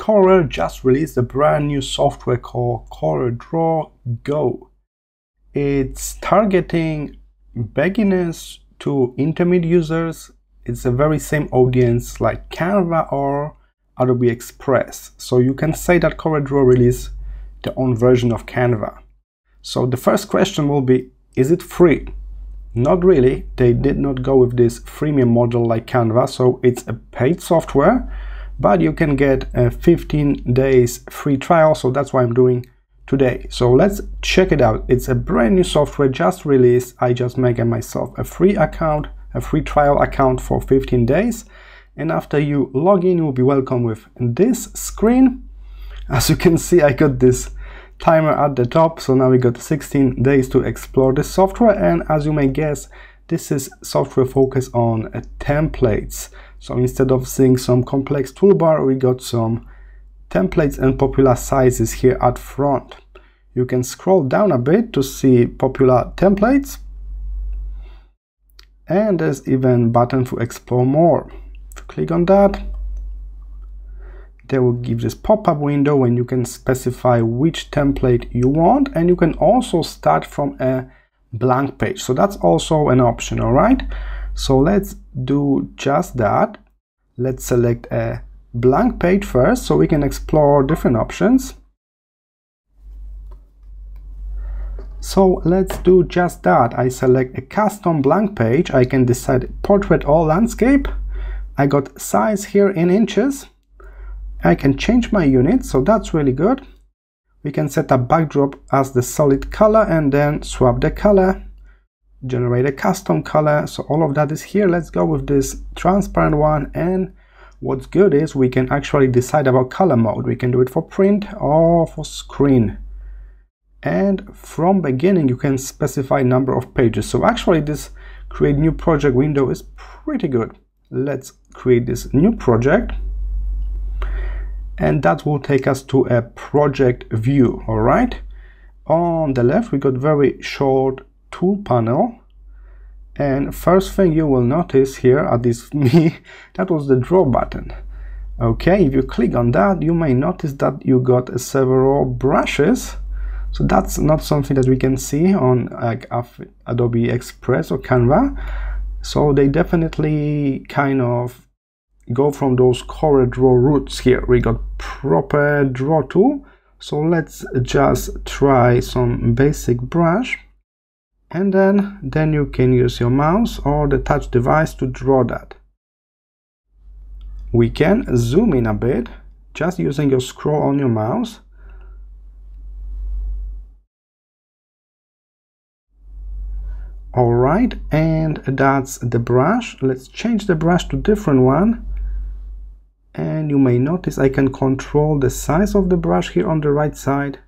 Corel just released a brand new software called CorelDRAW Go. It's targeting beginners to intermediate users. It's the very same audience like Canva or Adobe Express. So you can say that CorelDRAW released their own version of Canva. So the first question will be, is it free? Not really. They did not go with this freemium model like Canva. So it's a paid software but you can get a 15 days free trial so that's what i'm doing today. So let's check it out. It's a brand new software just released. I just make myself a free account a free trial account for 15 days. And after you log in you'll be welcome with this screen. As you can see i got this timer at the top. So now we got 16 days to explore this software. And as you may guess this is software focused on uh, templates so instead of seeing some complex toolbar, we got some templates and popular sizes here at front. You can scroll down a bit to see popular templates. And there's even button to explore more. If you click on that, they will give this pop-up window when you can specify which template you want and you can also start from a blank page so that's also an option all right so let's do just that. Let's select a blank page first so we can explore different options. So let's do just that. I select a custom blank page. I can decide portrait or landscape. I got size here in inches. I can change my unit, so that's really good. We can set a backdrop as the solid color and then swap the color generate a custom color. So all of that is here. Let's go with this transparent one. And what's good is we can actually decide about color mode. We can do it for print or for screen. And from beginning you can specify number of pages. So actually this create new project window is pretty good. Let's create this new project. And that will take us to a project view. All right. On the left we got very short tool panel. And first thing you will notice here at this me that was the draw button. Okay if you click on that you may notice that you got several brushes. So that's not something that we can see on like Adobe Express or Canva. So they definitely kind of go from those CorelDRAW roots here. We got proper draw tool. So let's just try some basic brush and then then you can use your mouse or the touch device to draw that. We can zoom in a bit just using your scroll on your mouse. All right and that's the brush. Let's change the brush to different one. And you may notice I can control the size of the brush here on the right side.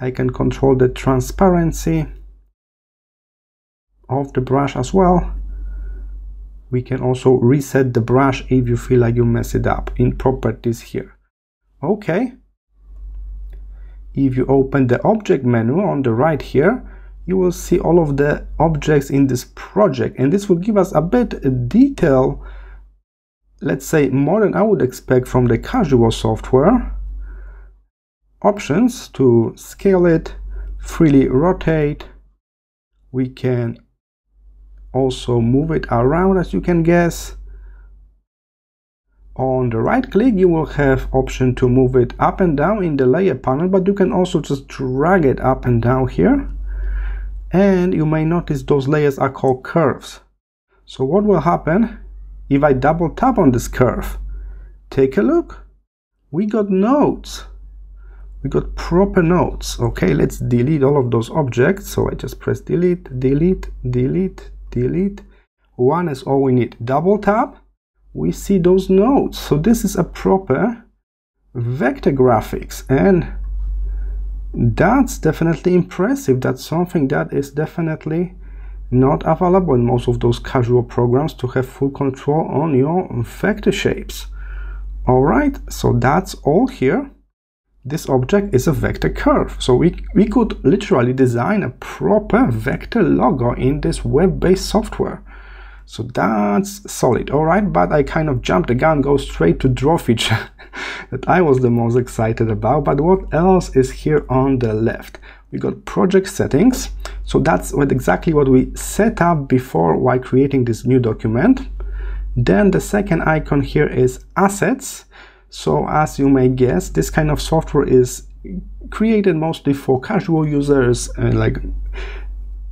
I can control the transparency of the brush as well. We can also reset the brush if you feel like you mess it up in properties here. Okay. If you open the object menu on the right here you will see all of the objects in this project. And this will give us a bit detail let's say more than I would expect from the casual software. Options to scale it freely rotate. We can also move it around as you can guess. On the right click you will have option to move it up and down in the layer panel but you can also just drag it up and down here. And you may notice those layers are called curves. So what will happen if I double tap on this curve? Take a look. We got nodes. We got proper nodes. Okay let's delete all of those objects. So I just press delete delete delete delete. One is all we need. Double tap we see those nodes. So this is a proper vector graphics and that's definitely impressive that's something that is definitely not available in most of those casual programs to have full control on your vector shapes. All right so that's all here this object is a vector curve. So we, we could literally design a proper vector logo in this web-based software. So that's solid, all right, but I kind of jumped the gun, go straight to draw feature. that I was the most excited about. But what else is here on the left? We got project settings. So that's what exactly what we set up before while creating this new document. Then the second icon here is assets. So as you may guess, this kind of software is created mostly for casual users and like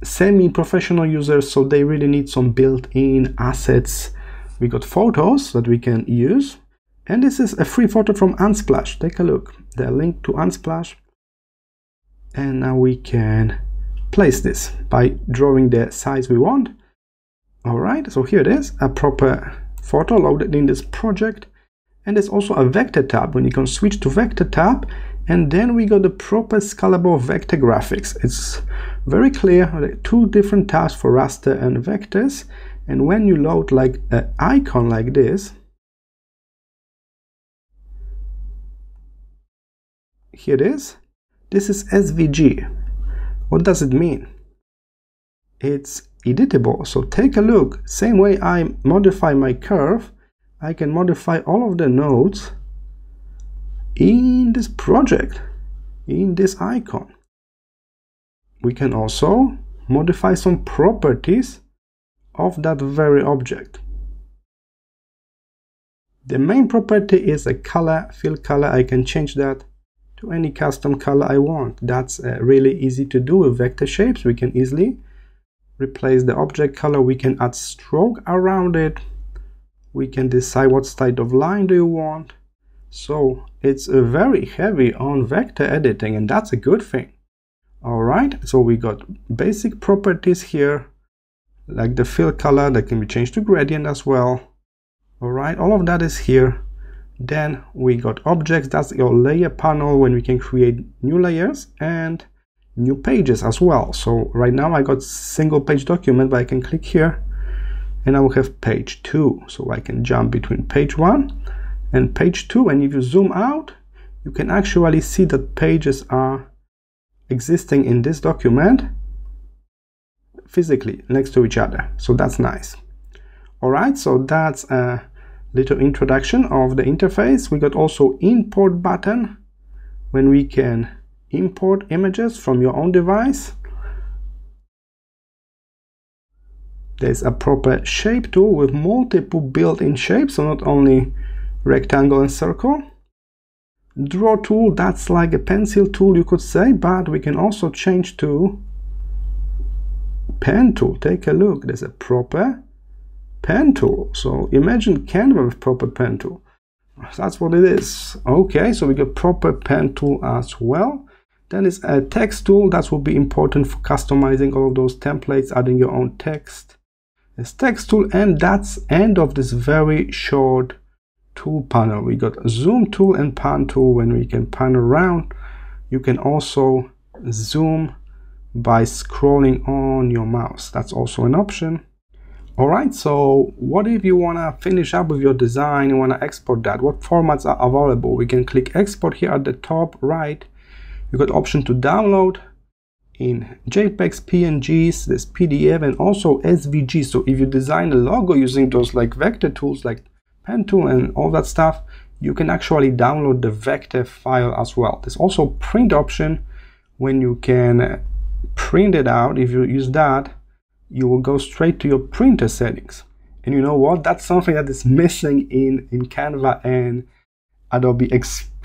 semi-professional users. So they really need some built-in assets. We got photos that we can use. And this is a free photo from Unsplash. Take a look. The link to Unsplash. And now we can place this by drawing the size we want. All right, so here it is, a proper photo loaded in this project. And there's also a vector tab when you can switch to vector tab. And then we got the proper scalable vector graphics. It's very clear, two different tabs for raster and vectors. And when you load like an icon like this, here it is. This is SVG. What does it mean? It's editable. So take a look. Same way I modify my curve, I can modify all of the nodes in this project, in this icon. We can also modify some properties of that very object. The main property is a color, fill color. I can change that to any custom color I want. That's uh, really easy to do with vector shapes. We can easily replace the object color. We can add stroke around it. We can decide what type of line do you want. So it's very heavy on vector editing and that's a good thing. All right, so we got basic properties here, like the fill color that can be changed to gradient as well. All right, all of that is here. Then we got objects, that's your layer panel when we can create new layers and new pages as well. So right now I got single page document, but I can click here and I will have page two. So I can jump between page one and page two. And if you zoom out, you can actually see that pages are existing in this document physically next to each other. So that's nice. All right, so that's a little introduction of the interface. We got also import button when we can import images from your own device. There's a proper shape tool with multiple built-in shapes, so not only rectangle and circle. Draw tool, that's like a pencil tool you could say, but we can also change to pen tool. Take a look, there's a proper pen tool. So imagine Canva with proper pen tool. That's what it is. Okay, so we got proper pen tool as well. Then is a text tool that will be important for customizing all of those templates, adding your own text. This text tool, and that's end of this very short tool panel. We got zoom tool and pan tool when we can pan around. You can also zoom by scrolling on your mouse. That's also an option. All right, so what if you want to finish up with your design, you want to export that? What formats are available? We can click export here at the top right. You got option to download in JPEGs, PNGs, this PDF, and also SVG. So if you design a logo using those like vector tools like pen tool and all that stuff, you can actually download the vector file as well. There's also print option when you can print it out. If you use that, you will go straight to your printer settings. And you know what? That's something that is missing in, in Canva and Adobe Express.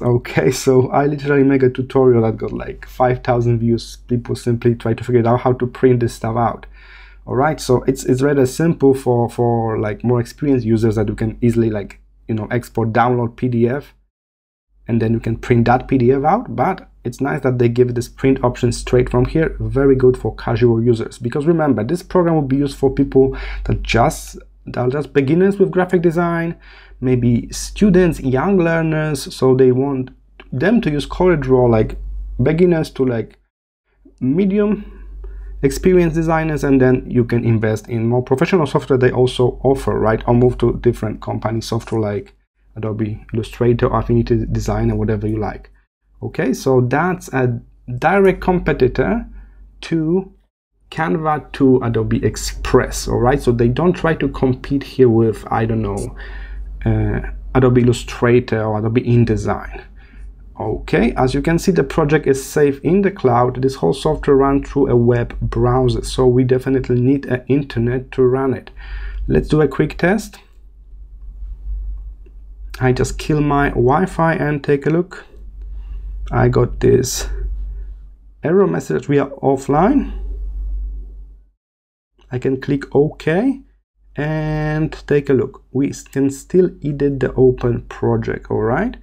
Okay, so I literally make a tutorial that got like 5,000 views. People simply try to figure out how to print this stuff out. All right, so it's it's rather simple for for like more experienced users that you can easily like you know export, download PDF, and then you can print that PDF out. But it's nice that they give this print option straight from here very good for casual users because remember this program will be used for people that just that are just beginners with graphic design maybe students young learners so they want them to use CorelDRAW like beginners to like medium experienced designers and then you can invest in more professional software they also offer right or move to different company software like Adobe Illustrator, Affinity Design, or whatever you like. Okay, so that's a direct competitor to Canva to Adobe Express. All right, so they don't try to compete here with, I don't know, uh, Adobe Illustrator or Adobe InDesign. Okay, as you can see, the project is safe in the cloud. This whole software runs through a web browser, so we definitely need an internet to run it. Let's do a quick test. I just kill my Wi-Fi and take a look. I got this error message we are offline. I can click OK and take a look. We can still edit the open project, all right?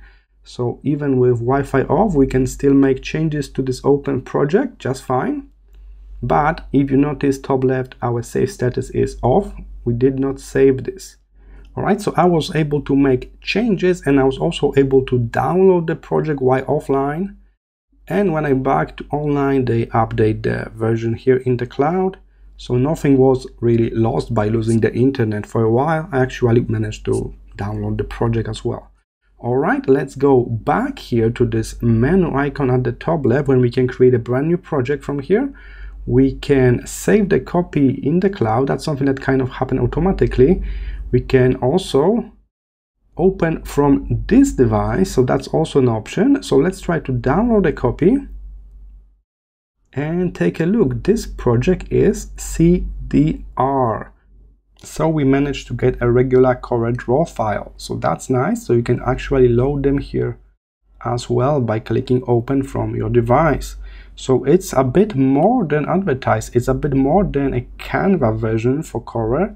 So even with Wi-Fi off, we can still make changes to this open project just fine. But if you notice top left, our save status is off. We did not save this. All right, so I was able to make changes and I was also able to download the project while offline. And when I back to online, they update the version here in the cloud. So nothing was really lost by losing the internet for a while. I actually managed to download the project as well. All right, let's go back here to this menu icon at the top left when we can create a brand new project from here. We can save the copy in the cloud. That's something that kind of happened automatically. We can also open from this device. So that's also an option. So let's try to download a copy and take a look. This project is CDR so we managed to get a regular CorelDRAW file. So that's nice. So you can actually load them here as well by clicking open from your device. So it's a bit more than advertised. It's a bit more than a canva version for corel.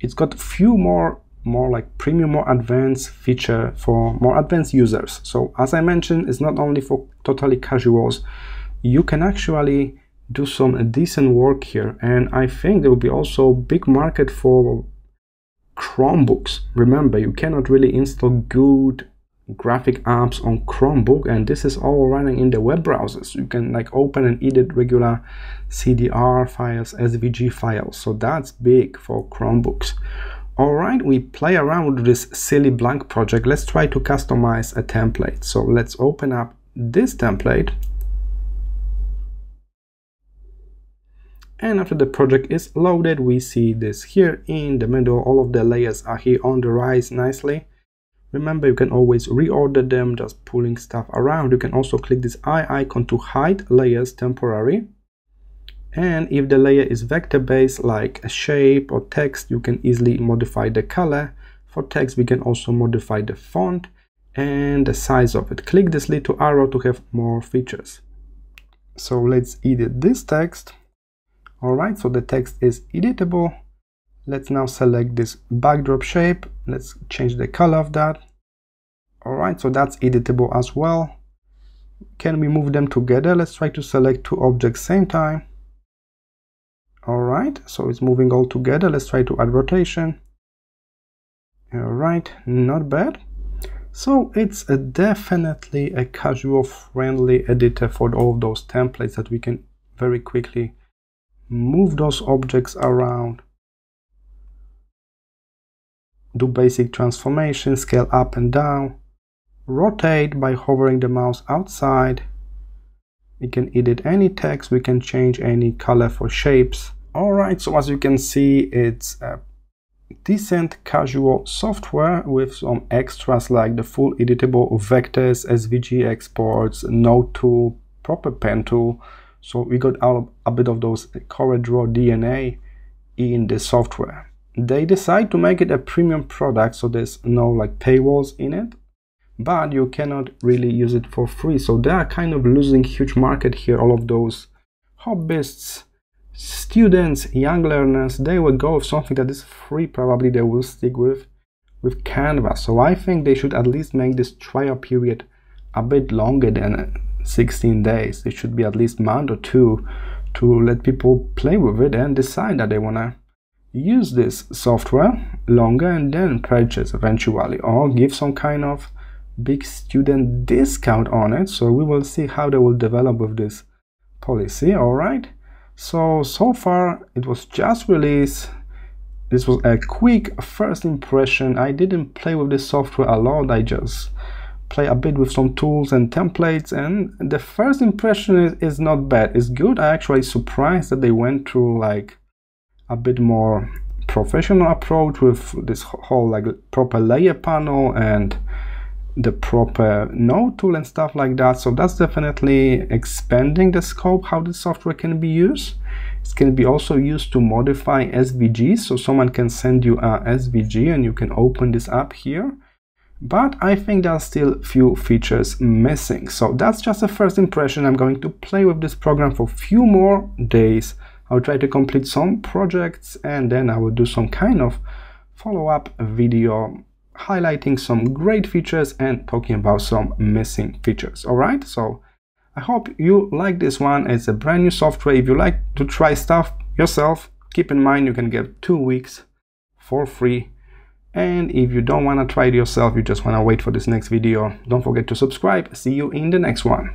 It's got a few more more like premium more advanced feature for more advanced users. So as i mentioned it's not only for totally casuals you can actually do some decent work here. And I think there will be also big market for Chromebooks. Remember you cannot really install good graphic apps on Chromebook and this is all running in the web browsers. You can like open and edit regular CDR files SVG files. So that's big for Chromebooks. Alright, we play around with this silly blank project. Let's try to customize a template. So let's open up this template and after the project is loaded we see this here in the middle. All of the layers are here on the rise nicely. Remember you can always reorder them just pulling stuff around. You can also click this eye icon to hide layers temporary. And if the layer is vector based like a shape or text you can easily modify the color. For text we can also modify the font and the size of it. Click this little arrow to have more features. So let's edit this text all right so the text is editable. Let's now select this backdrop shape. Let's change the color of that. All right so that's editable as well. Can we move them together? Let's try to select two objects same time. All right so it's moving all together. Let's try to add rotation. All right not bad. So it's a definitely a casual friendly editor for all of those templates that we can very quickly move those objects around. Do basic transformation scale up and down. Rotate by hovering the mouse outside. We can edit any text we can change any color for shapes. All right so as you can see it's a decent casual software with some extras like the full editable vectors svg exports node tool proper pen tool so we got a bit of those CorelDRAW DNA in the software. They decide to make it a premium product, so there's no like paywalls in it, but you cannot really use it for free. So they are kind of losing huge market here. All of those hobbyists, students, young learners, they will go with something that is free. Probably they will stick with with Canva. So I think they should at least make this trial period a bit longer than 16 days. It should be at least month or two to let people play with it and decide that they want to use this software longer and then purchase eventually or give some kind of big student discount on it. So we will see how they will develop with this policy. All right. So so far it was just released. This was a quick first impression. I didn't play with this software a lot. I just play a bit with some tools and templates and the first impression is, is not bad. It's good. I actually surprised that they went through like a bit more professional approach with this whole like proper layer panel and the proper node tool and stuff like that. So that's definitely expanding the scope how the software can be used. It can be also used to modify svgs so someone can send you a svg and you can open this up here but I think there are still few features missing. So that's just a first impression. I'm going to play with this program for a few more days. I'll try to complete some projects and then I will do some kind of follow-up video highlighting some great features and talking about some missing features. All right, so I hope you like this one. It's a brand new software. If you like to try stuff yourself, keep in mind you can get two weeks for free and if you don't want to try it yourself, you just want to wait for this next video, don't forget to subscribe. See you in the next one.